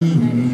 Mm-hmm.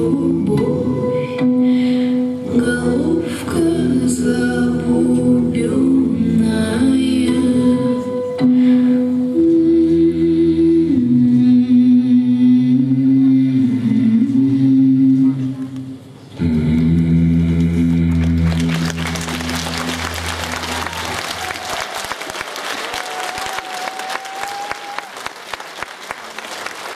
Ooh.